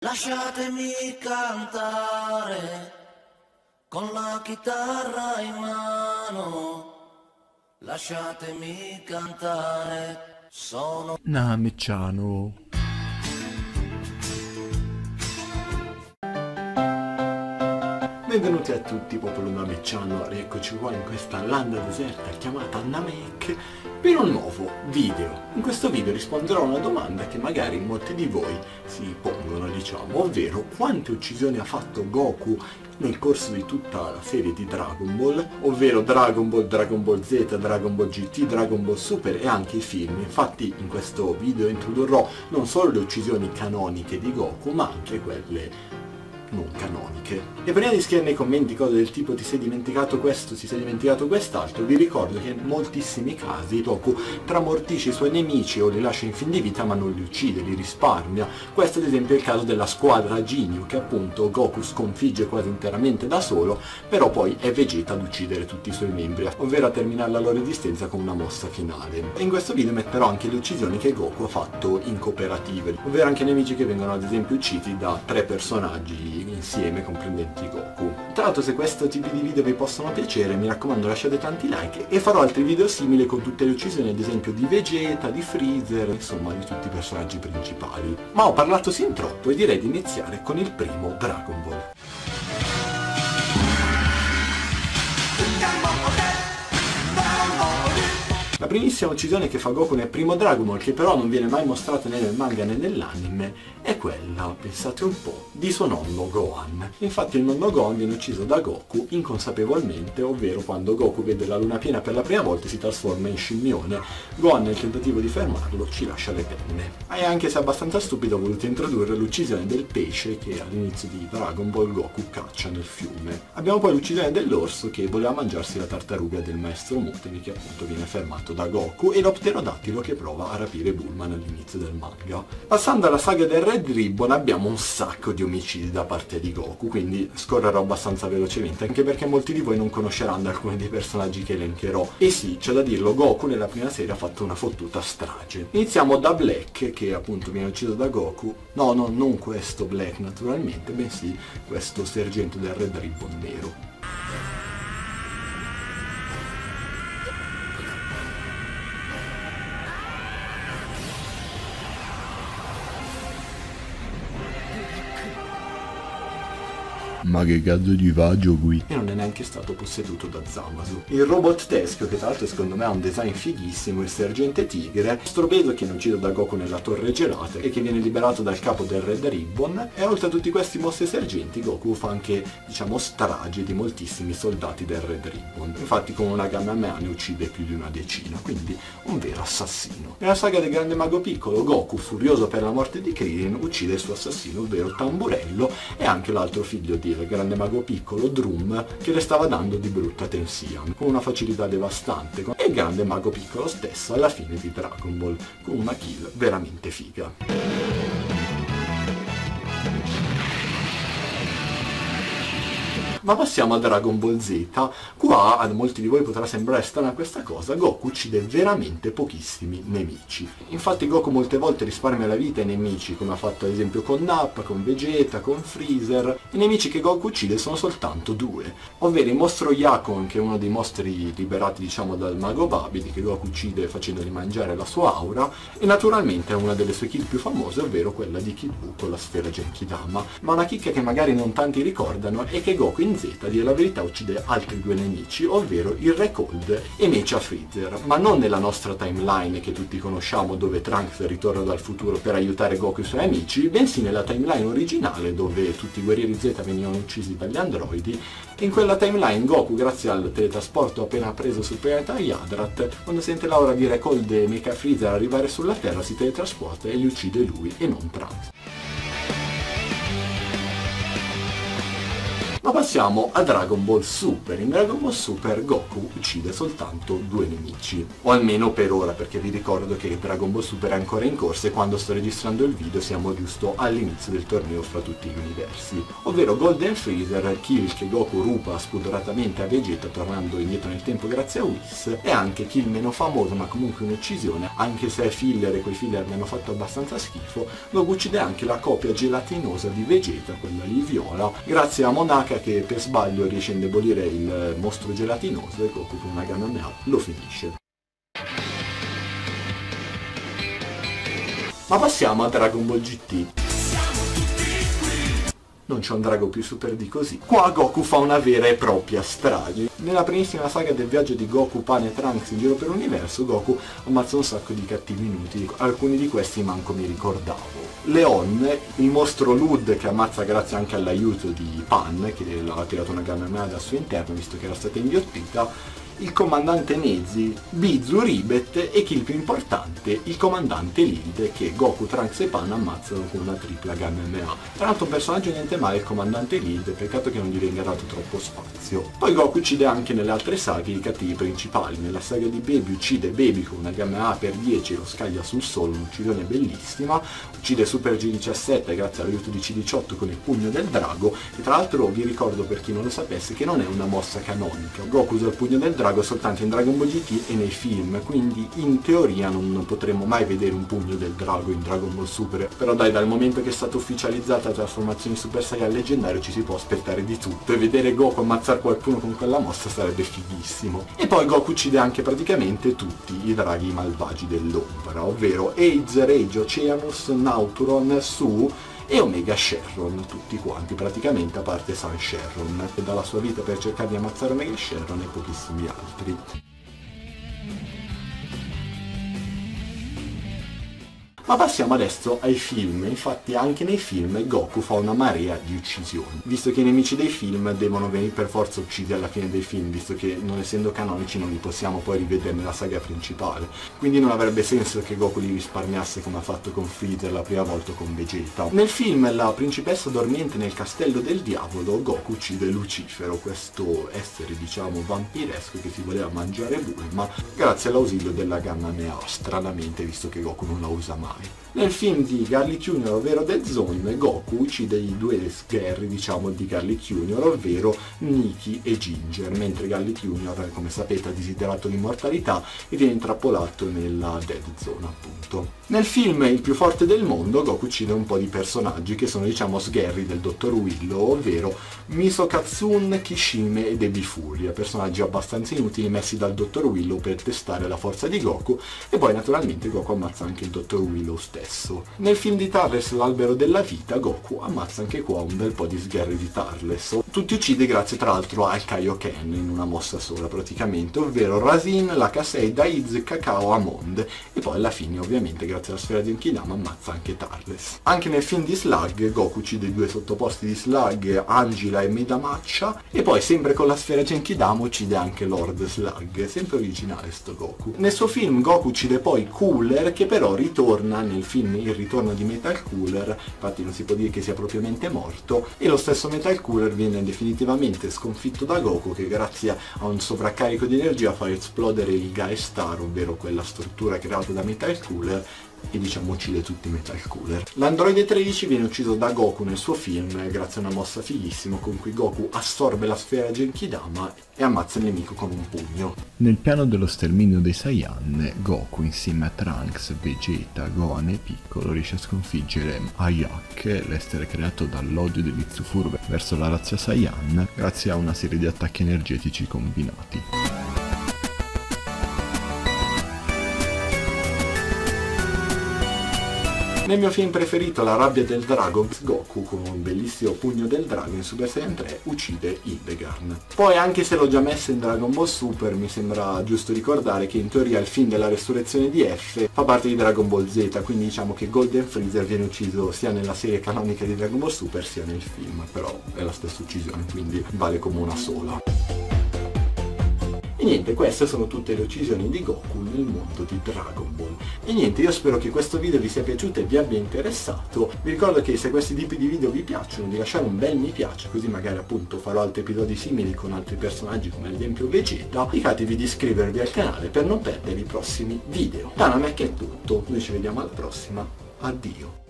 Lasciatemi cantare con la chitarra in mano. Lasciatemi cantare, sono Namiciano. Benvenuti a tutti popolo namecciano, rieccoci qua in questa landa deserta chiamata Namek per un nuovo video. In questo video risponderò a una domanda che magari molti di voi si pongono, diciamo, ovvero quante uccisioni ha fatto Goku nel corso di tutta la serie di Dragon Ball, ovvero Dragon Ball, Dragon Ball Z, Dragon Ball GT, Dragon Ball Super e anche i film. Infatti in questo video introdurrò non solo le uccisioni canoniche di Goku, ma anche quelle non canoniche. E prima di scrivere nei commenti cose del tipo ti sei dimenticato questo, ti sei dimenticato quest'altro, vi ricordo che in moltissimi casi Goku tramortisce i suoi nemici o li lascia in fin di vita ma non li uccide, li risparmia. Questo ad esempio è il caso della squadra Ginyu che appunto Goku sconfigge quasi interamente da solo, però poi è Vegeta ad uccidere tutti i suoi membri, ovvero a terminare la loro esistenza con una mossa finale. E in questo video metterò anche le uccisioni che Goku ha fatto in cooperative, ovvero anche nemici che vengono ad esempio uccisi da tre personaggi insieme comprendenti Goku. Tra l'altro se questo tipo di video vi possono piacere mi raccomando lasciate tanti like e farò altri video simili con tutte le uccisioni ad esempio di Vegeta, di Freezer, insomma di tutti i personaggi principali. Ma ho parlato sin troppo e direi di iniziare con il primo Dragon Ball. Primissima uccisione che fa Goku nel primo Dragon Ball, che però non viene mai mostrata né nel manga né nell'anime, è quella, pensate un po', di suo nonno Gohan. Infatti il nonno Gohan viene ucciso da Goku inconsapevolmente, ovvero quando Goku vede la luna piena per la prima volta e si trasforma in scimmione. Gohan nel tentativo di fermarlo ci lascia le penne. E anche se abbastanza stupido ha voluto introdurre l'uccisione del pesce che all'inizio di Dragon Ball Goku caccia nel fiume. Abbiamo poi l'uccisione dell'orso che voleva mangiarsi la tartaruga del maestro Mutemi che appunto viene fermato da Goku e lo pterodattilo che prova a rapire Bulman all'inizio del manga. Passando alla saga del Red Ribbon abbiamo un sacco di omicidi da parte di Goku, quindi scorrerò abbastanza velocemente, anche perché molti di voi non conosceranno alcuni dei personaggi che elencherò. E sì, c'è da dirlo, Goku nella prima serie ha fatto una fottuta strage. Iniziamo da Black, che appunto viene ucciso da Goku. No, no, non questo Black naturalmente, bensì questo sergente del Red Ribbon nero. Ma che cazzo di faggio qui? E non è neanche stato posseduto da Zamasu. Il robot teschio, che tra l'altro secondo me ha un design fighissimo, il sergente tigre, Strobedo che viene ucciso da Goku nella torre gelata e che viene liberato dal capo del Red Ribbon. E oltre a tutti questi mostri sergenti, Goku fa anche, diciamo, strage di moltissimi soldati del Red Ribbon. Infatti con una Kamehameha ne uccide più di una decina, quindi un vero assassino. Nella saga del Grande Mago Piccolo, Goku, furioso per la morte di Krillin, uccide il suo assassino, ovvero Tamburello, e anche l'altro figlio di il grande mago piccolo Drum che le stava dando di brutta tensione con una facilità devastante e il grande mago piccolo stesso alla fine di Dragon Ball con una kill veramente figa. Ma passiamo a Dragon Ball Z. Qua a molti di voi potrà sembrare strana questa cosa, Goku uccide veramente pochissimi nemici. Infatti Goku molte volte risparmia la vita ai nemici, come ha fatto ad esempio con Nappa, con Vegeta, con Freezer. I nemici che Goku uccide sono soltanto due, ovvero il mostro Yakon, che è uno dei mostri liberati diciamo dal mago Babidi, che Goku uccide facendogli mangiare la sua aura, e naturalmente una delle sue kill più famose, ovvero quella di Kid Buu con la sfera Genkidama. Ma una chicca che magari non tanti ricordano è che Goku in Z, a dire la verità, uccide altri due nemici, ovvero il Re Cold e Mecha Freezer, ma non nella nostra timeline che tutti conosciamo dove Trunks ritorna dal futuro per aiutare Goku e i suoi amici, bensì nella timeline originale dove tutti i guerrieri Z venivano uccisi dagli androidi. In quella timeline Goku, grazie al teletrasporto appena preso sul pianeta Yadrat, quando sente l'aura di Re Cold e Mecha Freezer arrivare sulla Terra, si teletrasporta e li uccide lui e non Trunks. Ma passiamo a Dragon Ball Super. In Dragon Ball Super Goku uccide soltanto due nemici. O almeno per ora, perché vi ricordo che Dragon Ball Super è ancora in corsa e quando sto registrando il video siamo giusto all'inizio del torneo fra tutti gli universi. Ovvero Golden Freezer, kill che Goku rupa spudoratamente a Vegeta tornando indietro nel tempo grazie a Whis, e anche kill meno famoso ma comunque un'uccisione, anche se è filler e quei filler mi hanno fatto abbastanza schifo, Goku uccide anche la copia gelatinosa di Vegeta, quella lì viola, grazie a Monaka Che per sbaglio riesce a indebolire il mostro gelatinoso e Goku con una Kamehameha lo finisce. Ma passiamo a Dragon Ball GT non c'è un drago più super di così. Qua Goku fa una vera e propria strage. Nella primissima saga del viaggio di Goku, Pan e Trunks in giro per l'universo, Goku ammazza un sacco di cattivi inutili. Alcuni di questi manco mi ricordavo. Leon, il mostro Lud che ammazza grazie anche all'aiuto di Pan, che ha tirato una gamma dal suo interno visto che era stata inghiottita, il comandante Nezi, Bizu Ribet e chi il più importante, il comandante Lild che Goku, Trunks e Pan ammazzano con una tripla Gamma Tra l'altro un personaggio niente male il comandante Lild, peccato che non gli venga dato troppo spazio. Poi Goku uccide anche nelle altre saghe i cattivi principali, nella saga di Baby uccide Baby con una Gamma per 10 e lo scaglia sul solo, un'uccisione bellissima, uccide Super G17 grazie all'aiuto di C18 con il pugno del drago. E tra l'altro vi ricordo per chi non lo sapesse che non è una mossa canonica, Goku usa il pugno del drago drago soltanto in Dragon Ball GT e nei film, quindi in teoria non potremmo mai vedere un pugno del drago in Dragon Ball Super, però dai dal momento che è stata ufficializzata la trasformazione in Super Saiyan leggendario ci si può aspettare di tutto e vedere Goku ammazzare qualcuno con quella mossa sarebbe fighissimo. E poi Goku uccide anche praticamente tutti i draghi malvagi dell'ombra, ovvero AIDS, Rage, Oceanus, Nauturon, Su e Omega Sherron, tutti quanti praticamente a parte San Sherron, che dà la sua vita per cercare di ammazzare Omega Sherron e pochissimi altri. Ma passiamo adesso ai film, infatti anche nei film Goku fa una marea di uccisioni, visto che i nemici dei film devono venire per forza uccisi alla fine dei film, visto che non essendo canonici non li possiamo poi rivedere nella saga principale, quindi non avrebbe senso che Goku li risparmiasse come ha fatto con Freezer la prima volta con Vegeta. Nel film La principessa dormiente nel castello del diavolo, Goku uccide Lucifero, questo essere diciamo vampiresco che si voleva mangiare Bulma, grazie all'ausilio della Ganamea, stranamente visto che Goku non la usa mai. out. Nel film di Garlic Jr., ovvero Dead Zone, Goku uccide i due sgherri, diciamo, di Garlic Jr., ovvero Nikki e Ginger, mentre Garlic Jr., come sapete, ha desiderato l'immortalità e viene intrappolato nella Dead Zone, appunto. Nel film Il più forte del mondo, Goku uccide un po' di personaggi che sono, diciamo, sgherri del Dottor Willow, ovvero Miso Katsune, Kishime e Debbie Furia, personaggi abbastanza inutili messi dal Dottor Willow per testare la forza di Goku, e poi naturalmente Goku ammazza anche il Dottor Willow lo stesso. Nel film di Tarles L'albero della vita, Goku ammazza anche qua un bel po' di sgherri di Tarles. Tutti uccide grazie tra l'altro al Kaioken in una mossa sola praticamente, ovvero Rasin, la Kasei, Daiz, Kakao, Amond e poi alla fine ovviamente grazie alla sfera di Enkidama ammazza anche Tarles. Anche nel film di Slug Goku uccide i due sottoposti di Slug, Angela e Medamaccia e poi sempre con la sfera Genkidama uccide anche Lord Slug, sempre originale sto Goku. Nel suo film Goku uccide poi Cooler che però ritorna nel film Il ritorno di Metal Cooler, infatti non si può dire che sia propriamente morto, e lo stesso Metal Cooler viene definitivamente sconfitto da Goku che grazie a un sovraccarico di energia fa esplodere il Gae Star, ovvero quella struttura creata da Metal Cooler, e diciamo uccide tutti i Metal Cooler. L'androide 13 viene ucciso da Goku nel suo film grazie a una mossa fighissima con cui Goku assorbe la sfera Genkidama e ammazza il nemico con un pugno. Nel piano dello sterminio dei Saiyan, Goku insieme a Trunks, Vegeta, Gohan e Piccolo riesce a sconfiggere Ayak, l'essere creato dall'odio di Mitsufuru verso la razza Saiyan, grazie a una serie di attacchi energetici combinati. Nel mio film preferito, La rabbia del drago, Goku con un bellissimo pugno del drago in Super Saiyan 3 uccide Hildegard. Poi anche se l'ho già messo in Dragon Ball Super, mi sembra giusto ricordare che in teoria il film della resurrezione di F fa parte di Dragon Ball Z, quindi diciamo che Golden Freezer viene ucciso sia nella serie canonica di Dragon Ball Super sia nel film, però è la stessa uccisione, quindi vale come una sola. Niente, queste sono tutte le uccisioni di Goku nel mondo di Dragon Ball. E niente, io spero che questo video vi sia piaciuto e vi abbia interessato. Vi ricordo che se questi tipi di video vi piacciono, di lasciare un bel mi piace, così magari appunto farò altri episodi simili con altri personaggi come ad esempio Vegeta. Ricordatevi di iscrivervi al canale per non perdere i prossimi video. Da è tutto, noi ci vediamo alla prossima, addio.